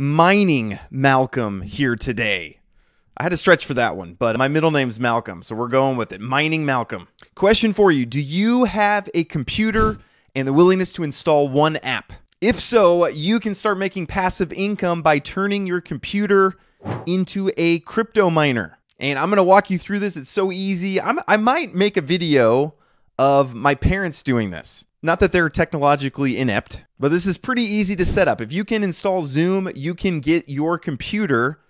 mining Malcolm here today. I had to stretch for that one, but my middle name's Malcolm, so we're going with it. Mining Malcolm. Question for you Do you have a computer and the willingness to install one app? If so, you can start making passive income by turning your computer into a crypto miner. And I'm going to walk you through this. It's so easy. I'm, I might make a video of my parents doing this. Not that they're technologically inept, but this is pretty easy to set up. If you can install Zoom, you can get your computer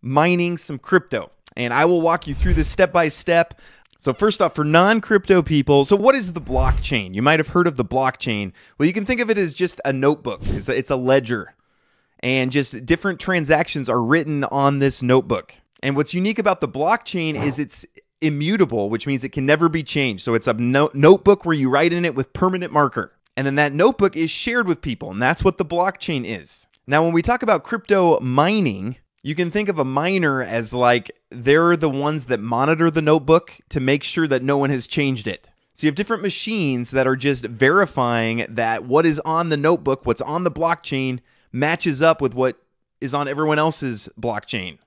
mining some crypto. And I will walk you through this step by step. So, first off, for non crypto people, so what is the blockchain? You might have heard of the blockchain. Well, you can think of it as just a notebook, it's a, it's a ledger, and just different transactions are written on this notebook. And what's unique about the blockchain is it's immutable, which means it can never be changed. So it's a no- notebook where you write in it with permanent marker. And then that notebook is shared with people. And that's what the blockchain is. Now, when we talk about crypto mining, you can think of a miner as like they're the ones that monitor the notebook to make sure that no one has changed it. So you have different machines that are just verifying that what is on the notebook, what's on the blockchain, matches up with what is on everyone else's blockchain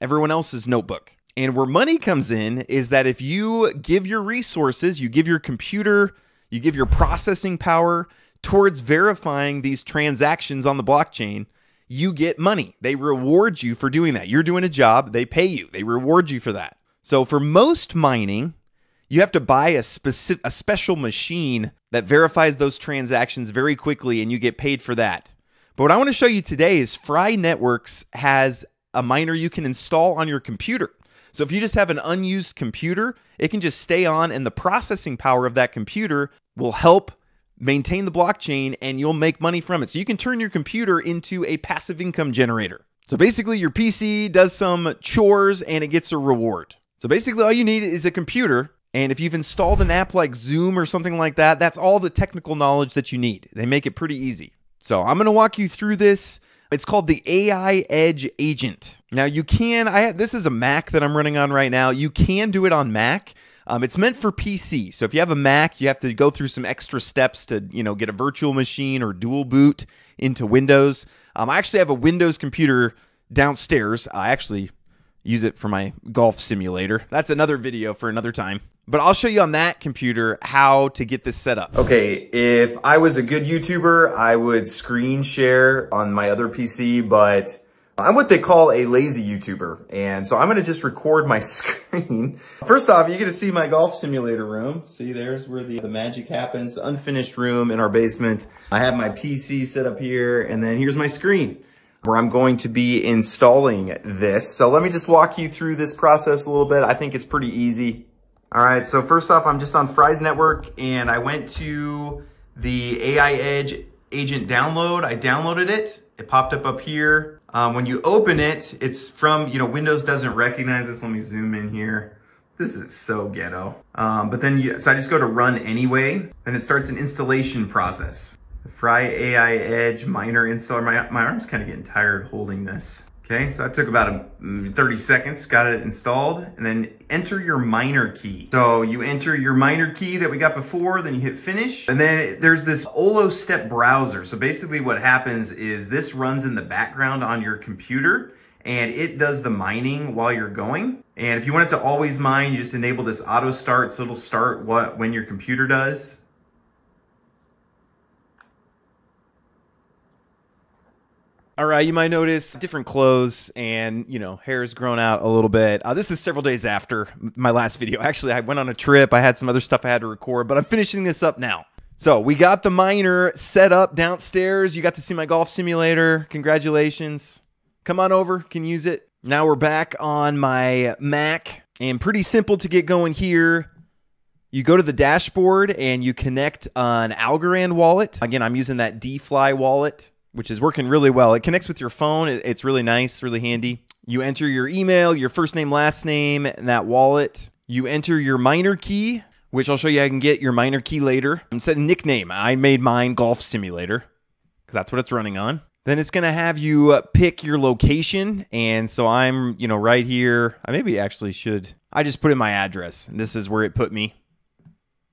everyone else's notebook. And where money comes in is that if you give your resources, you give your computer, you give your processing power towards verifying these transactions on the blockchain, you get money. They reward you for doing that. You're doing a job, they pay you, they reward you for that. So for most mining, you have to buy a specific a special machine that verifies those transactions very quickly and you get paid for that. But what I want to show you today is Fry Networks has a miner you can install on your computer. So if you just have an unused computer, it can just stay on, and the processing power of that computer will help maintain the blockchain and you'll make money from it. So you can turn your computer into a passive income generator. So basically, your PC does some chores and it gets a reward. So basically, all you need is a computer. And if you've installed an app like Zoom or something like that, that's all the technical knowledge that you need. They make it pretty easy. So I'm going to walk you through this. It's called the AI Edge Agent. Now you can, I have, this is a Mac that I'm running on right now. You can do it on Mac. Um, it's meant for PC. So if you have a Mac, you have to go through some extra steps to, you know, get a virtual machine or dual boot into Windows. Um, I actually have a Windows computer downstairs. I actually use it for my golf simulator. That's another video for another time. But I'll show you on that computer how to get this set up. Okay, if I was a good YouTuber, I would screen share on my other PC, but I'm what they call a lazy YouTuber. And so I'm gonna just record my screen. First off, you get to see my golf simulator room. See, there's where the, the magic happens, unfinished room in our basement. I have my PC set up here, and then here's my screen where I'm going to be installing this. So let me just walk you through this process a little bit. I think it's pretty easy. All right, so first off, I'm just on Fry's network and I went to the AI Edge agent download. I downloaded it. It popped up up here. Um, when you open it, it's from, you know, Windows doesn't recognize this. Let me zoom in here. This is so ghetto. Um, but then you, so I just go to run anyway, and it starts an installation process. Fry AI Edge miner installer. My, my arm's kind of getting tired holding this. Okay, so that took about a, mm, 30 seconds, got it installed, and then enter your miner key. So you enter your miner key that we got before, then you hit finish, and then there's this Olo step browser. So basically what happens is this runs in the background on your computer, and it does the mining while you're going. And if you want it to always mine, you just enable this auto start, so it'll start what when your computer does. All right, you might notice different clothes and, you know, hair's grown out a little bit. Uh, this is several days after my last video. Actually, I went on a trip. I had some other stuff I had to record, but I'm finishing this up now. So we got the miner set up downstairs. You got to see my golf simulator. Congratulations. Come on over, can use it. Now we're back on my Mac and pretty simple to get going here. You go to the dashboard and you connect an Algorand wallet. Again, I'm using that Defly wallet which is working really well. It connects with your phone. It's really nice, really handy. You enter your email, your first name, last name, and that wallet. You enter your miner key, which I'll show you I can get your miner key later. Instead of nickname, I made mine Golf Simulator because that's what it's running on. Then it's going to have you uh, pick your location. And so I'm, you know, right here. I maybe actually should. I just put in my address. And this is where it put me.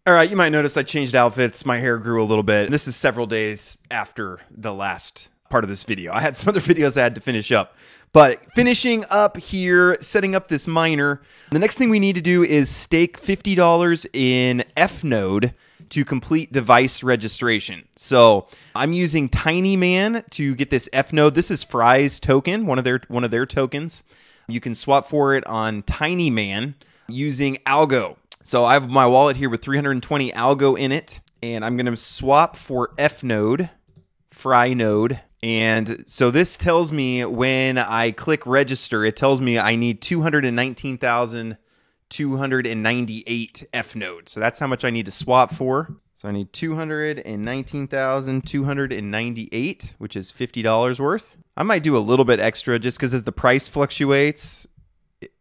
All right, you might notice I changed outfits. My hair grew a little bit. This is several days after the last part of this video. I had some other videos I had to finish up. But finishing up here, setting up this miner, the next thing we need to do is stake $50 in F node to complete device registration. So I'm using Tinyman to get this F node. This is Fry's token, one of their one of their tokens. You can swap for it on Tinyman using Algo. So I have my wallet here with 320 Algo in it, and I'm going to swap for F node, Fry node. And so this tells me when I click register, it tells me I need 219,000 298 F. So that's how much I need to swap for. So I need 219,298, which is $50 worth. I might do a little bit extra just because as the price fluctuates,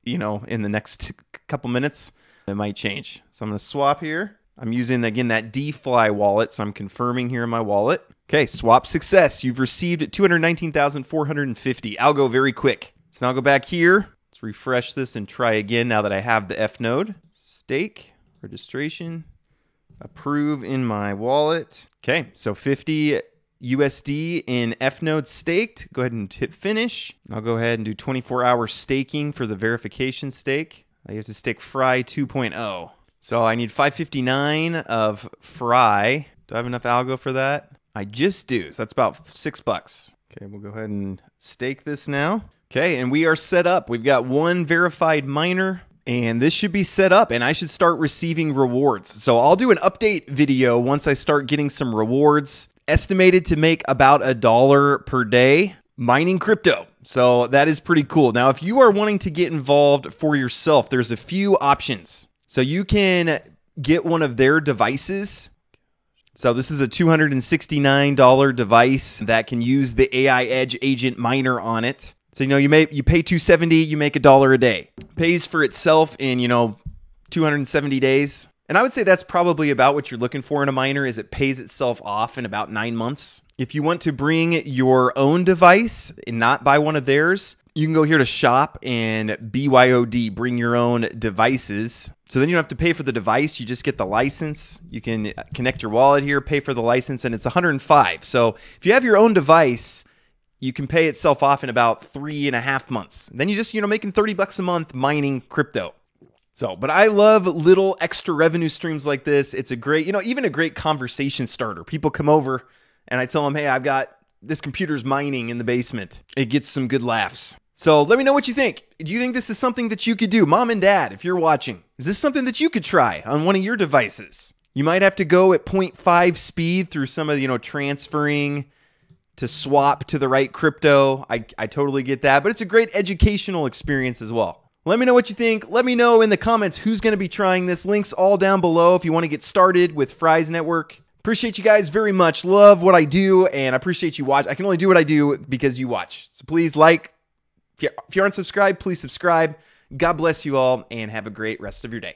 you know, in the next couple minutes, it might change. So I'm going to swap here. I'm using, again, that Defly wallet. So I'm confirming here in my wallet. Okay, swap success. You've received 219,450. I'll go very quick. So now I'll go back here Let's refresh this and try again now that I have the F node. Stake, registration, approve in my wallet. Okay, so 50 USD in F node staked. Go ahead and hit finish. I'll go ahead and do 24 hour staking for the verification stake. I have to stake Fry 2.0. So I need 559 of Fry. Do I have enough algo for that? I just do. So that's about six bucks. Okay, we'll go ahead and stake this now. Okay, and we are set up. We've got one verified miner, and this should be set up, and I should start receiving rewards. So I'll do an update video once I start getting some rewards. Estimated to make about a dollar per day mining crypto. So that is pretty cool. Now, if you are wanting to get involved for yourself, there's a few options. So you can get one of their devices. So this is a $269 device that can use the AI Edge agent miner on it. So you know you may you pay 270, you make a dollar a day. Pays for itself in, you know, 270 days. And I would say that's probably about what you're looking for in a miner is it pays itself off in about 9 months. If you want to bring your own device and not buy one of theirs, you can go here to shop and BYOD, bring your own devices. So then you don't have to pay for the device, you just get the license. You can connect your wallet here, pay for the license, and it's 105. So if you have your own device, you can pay itself off in about three and a half months. Then you just, you know, making 30 bucks a month mining crypto. So, but I love little extra revenue streams like this. It's a great, you know, even a great conversation starter. People come over and I tell them, hey, I've got this computer's mining in the basement. It gets some good laughs. So let me know what you think. Do you think this is something that you could do? Mom and dad, if you're watching, is this something that you could try on one of your devices? You might have to go at 0.5 speed through some of, you know, transferring to swap to the right crypto. I, I totally get that, but it's a great educational experience as well. Let me know what you think. Let me know in the comments who's going to be trying this. Links all down below if you want to get started with Fry's Network. Appreciate you guys very much. Love what I do, and I appreciate you watch. I can only do what I do because you watch. So please like. If you aren't subscribed, please subscribe. God bless you all, and have a great rest of your day.